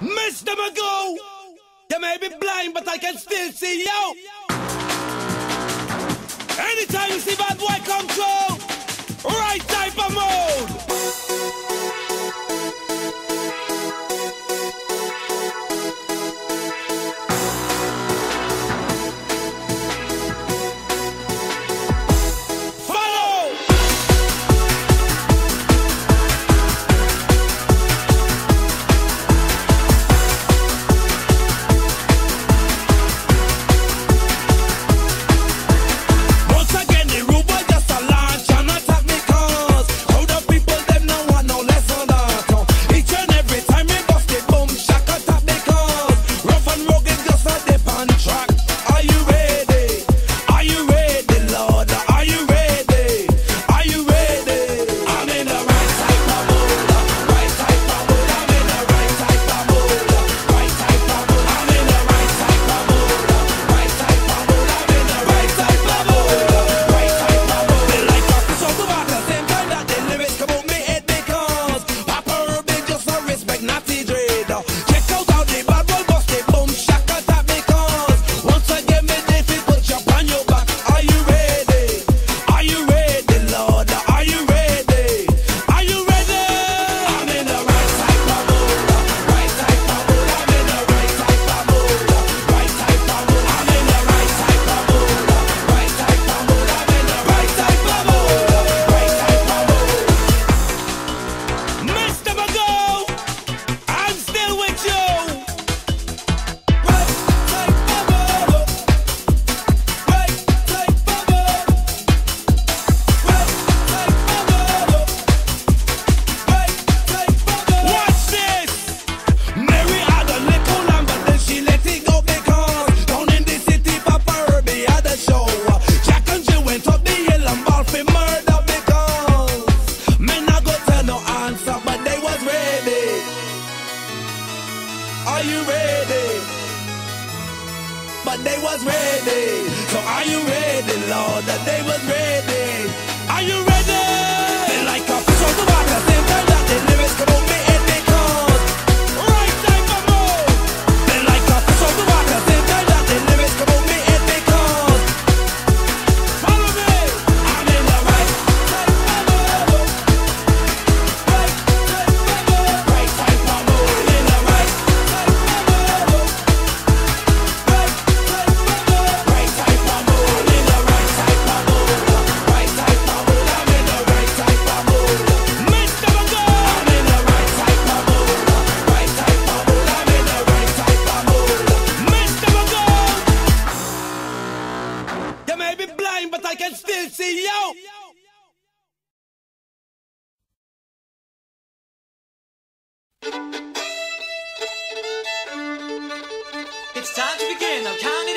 Mr. Magoo! You may be blind, but I can still see you! Anytime you see bad boy come through, right type of move! So are you ready, Lord, that they was ready? it's time to begin. I'm counting.